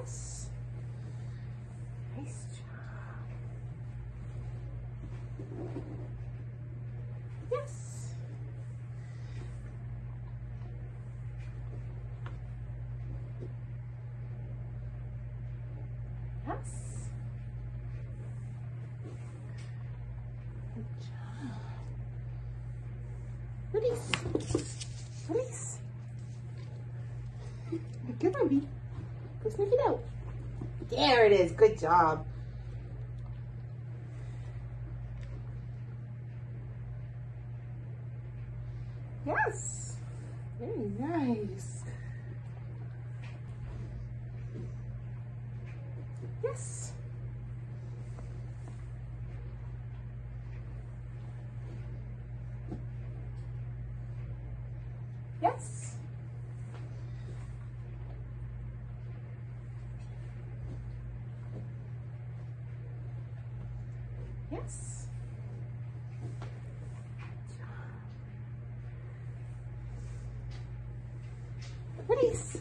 Yes. Nice job. Yes. Yes. Good job. Release. Release. Good one, Sneak it out. There it is. Good job. Yes. Very nice. Yes. Yes. Yes. Release.